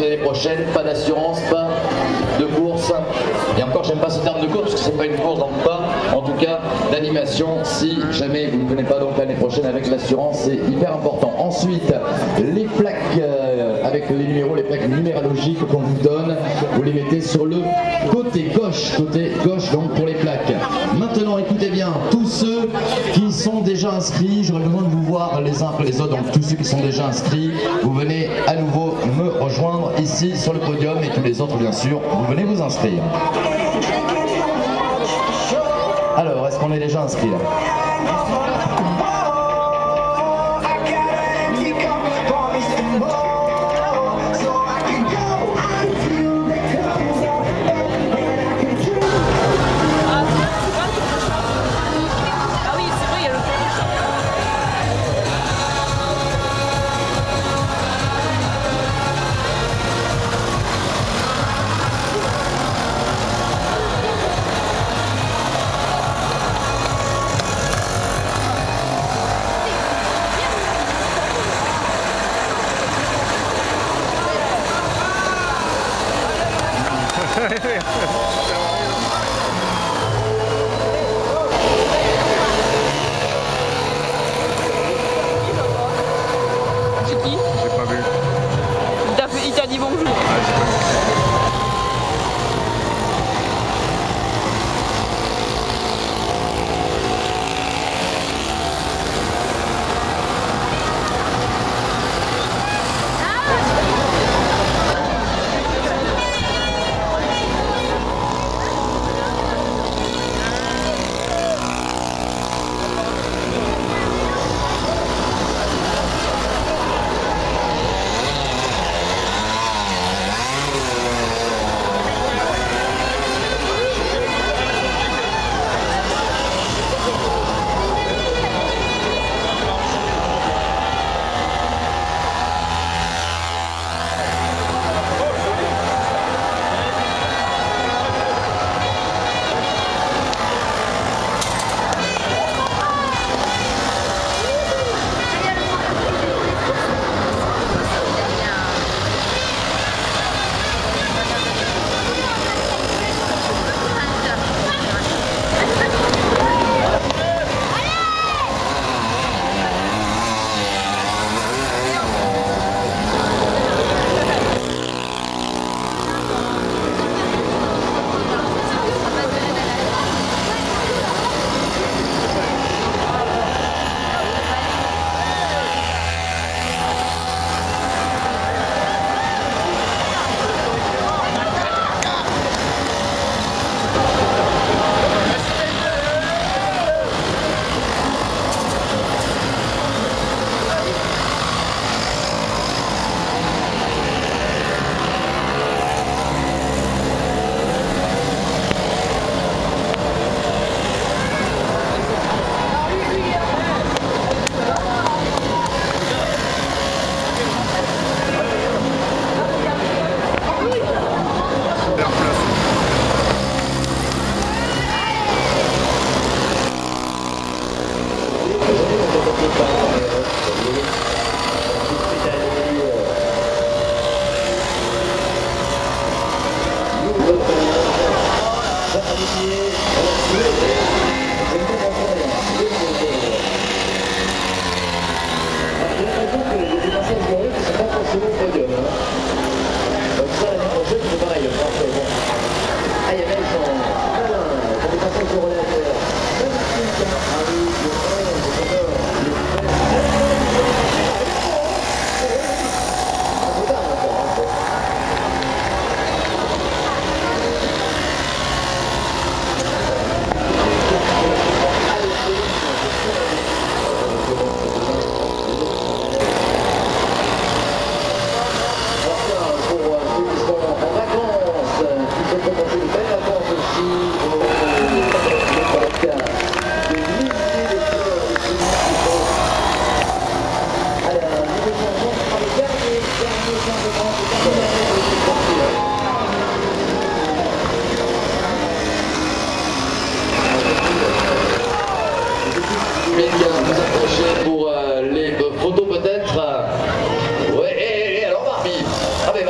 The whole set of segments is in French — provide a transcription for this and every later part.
l'année prochaine, pas d'assurance, pas de course. Et encore, j'aime pas ce terme de course parce que c'est pas une course, donc pas, en tout cas, d'animation. Si jamais vous ne venez pas donc l'année prochaine avec l'assurance, c'est hyper important. Ensuite, les plaques euh, avec les numéros, les plaques numérologiques qu'on vous donne, vous les mettez sur le côté gauche, côté gauche donc pour les plaques. Maintenant, écoutez bien, tous ceux qui sont déjà inscrits, j'aurais besoin de vous voir les uns après les autres, donc tous ceux qui sont déjà inscrits, vous venez à nouveau me rejoindre ici sur le podium et tous les autres bien sûr, vous venez vous inscrire. Alors, est-ce qu'on est déjà inscrit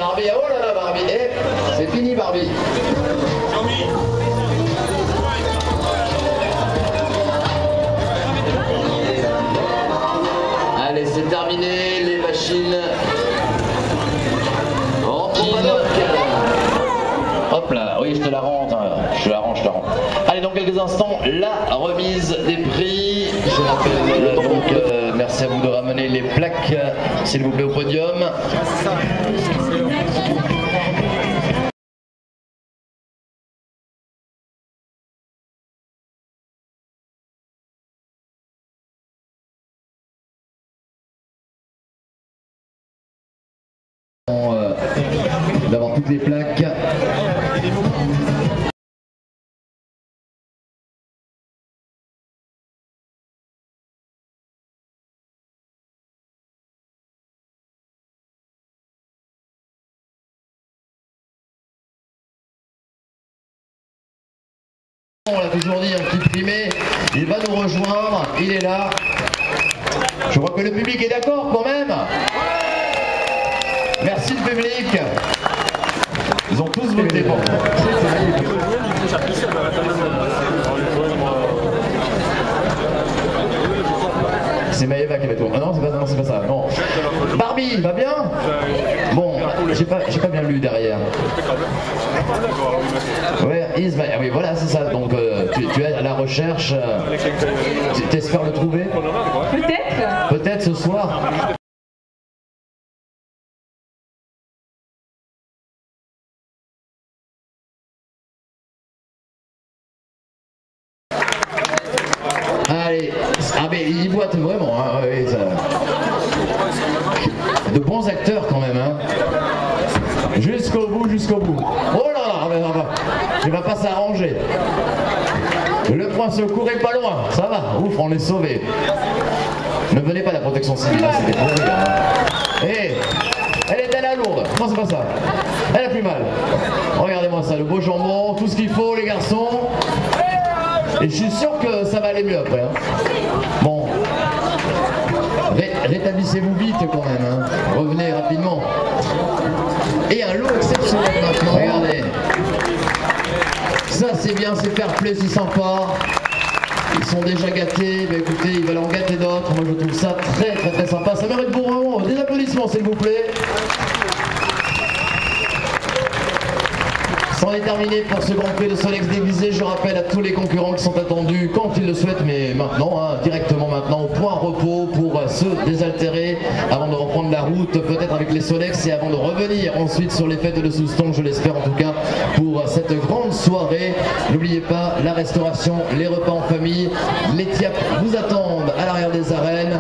Barbie. Eh, c'est fini Barbie. Allez, c'est terminé, les machines. Hop là, oui, je te la rends, hein. je te la rends, je te la rends. Allez, dans quelques instants, la remise des prix. Je euh, donc, euh, merci à vous de ramener les plaques, euh, s'il vous plaît, au podium. Toutes les plaques. On l'a toujours dit, un petit primé, il va nous rejoindre, il est là. Je vois que le public est d'accord quand même. Merci le public. Ils ont tous voté pour. C'est Maëva qui va tout. Ah non, c'est pas, non, c'est pas ça. Non. Barbie, va bien? Bon, j'ai pas, j'ai pas bien lu derrière. Ouais, Is, bah, oui, voilà, c'est ça. Donc, euh, tu, tu es à la recherche. euh, tu t'espères le trouver? Peut-être. Peut-être ce soir. Ah mais ils boitent vraiment, hein. De bons acteurs quand même, hein. Jusqu'au bout, jusqu'au bout. Oh là là, il va pas s'arranger. Le point secours est pas loin, ça va, ouf, on est sauvé. Ne venez pas à la protection civile, c'était pour rire. hein. Eh, elle est à la lourde, comment c'est pas ça Elle a plus mal. Regardez-moi ça, le beau jambon, tout ce qu'il faut les garçons. Et je suis sûr que ça va aller mieux après. hein. Bon. Ré- rétablissez-vous vite quand même. hein. Revenez rapidement. Et un lot exceptionnel maintenant. Regardez. Ça c'est bien, c'est fair play, c'est sympa. Ils sont déjà gâtés, mais écoutez, ils veulent en gâter d'autres. Moi je trouve ça très très très sympa. Ça mérite pour vraiment des applaudissements s'il vous plaît. C'en est terminé pour ce Grand Prix de Solex déguisé. Je rappelle à tous les concurrents qui sont attendus quand ils le souhaitent, mais maintenant, hein, directement maintenant, au point repos pour euh, se désaltérer avant de reprendre la route, peut-être avec les Solex et avant de revenir ensuite sur les fêtes de Souston, je l'espère en tout cas, pour euh, cette grande soirée. N'oubliez pas la restauration, les repas en famille, les tiaps vous attendent à l'arrière des arènes.